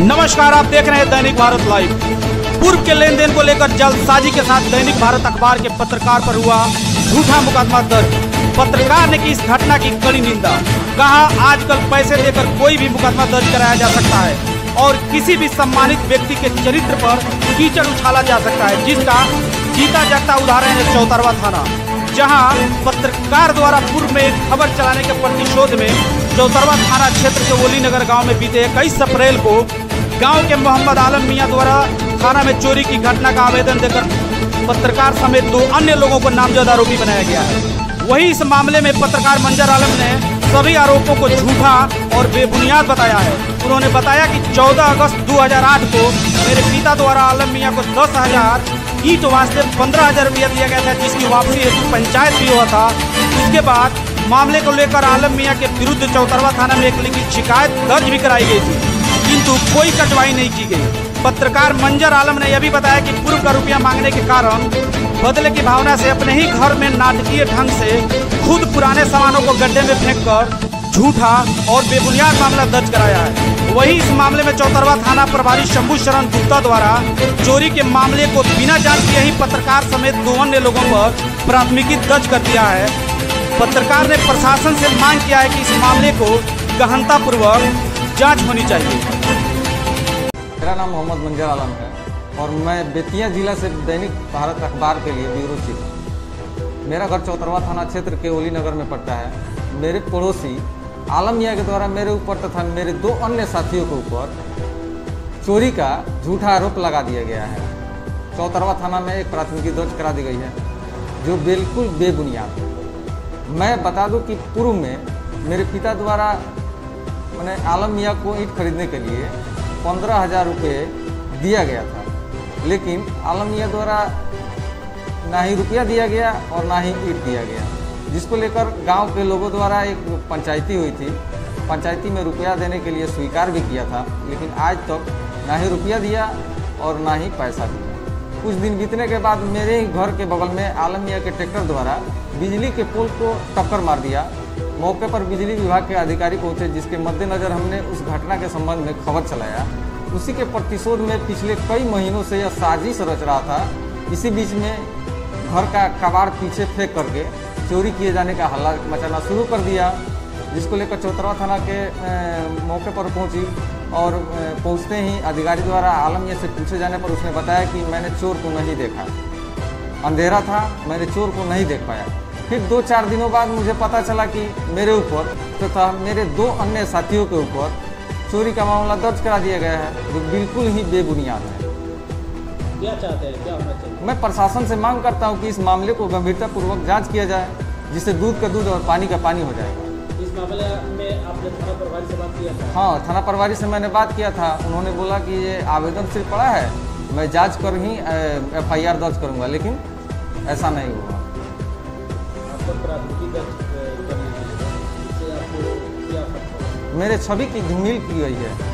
नमस्कार, आप देख रहे हैं दैनिक भारत लाइव। पूर्व के लेन देन को लेकर जल्दसाजी के साथ दैनिक भारत अखबार के पत्रकार पर हुआ झूठा मुकदमा दर्ज। पत्रकार ने की इस घटना की कड़ी निंदा। कहा, आजकल पैसे देकर कोई भी मुकदमा दर्ज कराया जा सकता है और किसी भी सम्मानित व्यक्ति के चरित्र पर कीचड़ उछाला जा सकता है, जिसका जीता जागता उदाहरण है चौतरवा थाना, जहाँ पत्रकार द्वारा पूर्व में एक खबर चलाने के प्रतिशोध में चौतरवा थाना क्षेत्र के ओली नगर गाँव में बीते इक्कीस अप्रैल को गाँव के मोहम्मद आलम मियाँ द्वारा थाना में चोरी की घटना का आवेदन देकर पत्रकार समेत दो अन्य लोगों को नामजद आरोपी बनाया गया है। वही इस मामले में पत्रकार मंजर आलम ने सभी आरोपों को झूठा और बेबुनियाद बताया है। उन्होंने बताया कि 14 अगस्त 2008 को मेरे पिता द्वारा आलम मियाँ को दस हज़ार ईट वास्ते पंद्रह हज़ार रुपया दिया गया था, जिसकी वापसी हेतु पंचायत भी हुआ था। इसके बाद मामले को लेकर आलम मियाँ के विरुद्ध चौतरवा थाना में एक लिखित शिकायत दर्ज भी कराई गई थी। किंतु कोई कटवाई नहीं की गई। पत्रकार मंजर आलम ने यह भी बताया कि पूर्व का रुपया मांगने के कारण बदले की भावना से अपने ही घर में नाटकीय ढंग से खुद पुराने सामानों को गड्ढे में फेंक कर झूठा और बेबुनियाद मामला दर्ज कराया है। वही इस मामले में चौतरवा थाना प्रभारी शंभु शरण गुप्ता द्वारा चोरी के मामले को बिना जाँच किए ही पत्रकार समेत दो अन्य लोगों पर प्राथमिकी दर्ज कर दिया है। पत्रकार ने प्रशासन से मांग किया है कि इस मामले को गहनतापूर्वक जाँच होनी चाहिए। मेरा नाम मोहम्मद मंजर आलम है और मैं बेतिया जिला से दैनिक भारत अखबार के लिए ब्यूरो चीफ मेरा घर चौतरवा थाना क्षेत्र के ओली नगर में पड़ता है। मेरे पड़ोसी आलम मियाँ के द्वारा मेरे ऊपर तथा मेरे दो अन्य साथियों के ऊपर चोरी का झूठा आरोप लगा दिया गया है। चौतरवा थाना में एक प्राथमिकी दर्ज करा दी गई है, जो बिल्कुल बेबुनियाद मैं बता दूँ कि पूर्व में मेरे पिता द्वारा, मैंने आलम मियाँ को ईट खरीदने के लिए पंद्रह हज़ार रुपये दिया गया था। लेकिन आलम मियाँ द्वारा ना ही रुपया दिया गया और ना ही ईट दिया गया, जिसको लेकर गाँव के लोगों द्वारा एक पंचायती हुई थी। पंचायती में रुपया देने के लिए स्वीकार भी किया था, लेकिन आज तक ना ही रुपया दिया और ना ही पैसा दिया। कुछ दिन बीतने के बाद मेरे ही घर के बगल में आलम मियाँ के ट्रैक्टर द्वारा बिजली के पोल को टक्कर मार दिया मौके पर बिजली विभाग के अधिकारी पहुँचे, जिसके मद्देनज़र हमने उस घटना के संबंध में खबर चलाया। उसी के प्रतिशोध में पिछले कई महीनों से यह साजिश रच रहा था। इसी बीच में घर का कबाड़ पीछे फेंक करके चोरी किए जाने का हल्ला मचाना शुरू कर दिया, जिसको लेकर चौतरा थाना के मौके पर पहुँची और पहुँचते ही अधिकारी द्वारा आलमिया से पूछे जाने पर उसने बताया कि मैंने चोर को नहीं देखा। अंधेरा था, मैंने चोर को नहीं देख पाया। फिर दो चार दिनों बाद मुझे पता चला कि मेरे ऊपर तथा तो मेरे दो अन्य साथियों के ऊपर चोरी का मामला दर्ज करा दिया गया है जो बिल्कुल ही बेबुनियाद है। क्या चाहते हैं? क्या होना चाहिए? मैं प्रशासन से मांग करता हूँ कि इस मामले को गंभीरतापूर्वक जाँच किया जाए जिससे दूध का दूध और पानी का पानी हो जाएगा इस मामले में आपने थाना प्रभारी से बात किया था? हाँ थाना प्रभारी से मैंने बात किया था। उन्होंने बोला कि ये आवेदन सिर्फ़ पड़ा है। मैं जाँच कर ही एफ़ आई आर दर्ज करूँगा लेकिन ऐसा नहीं हुआ। मेरे छवि की धूमिल की गई है।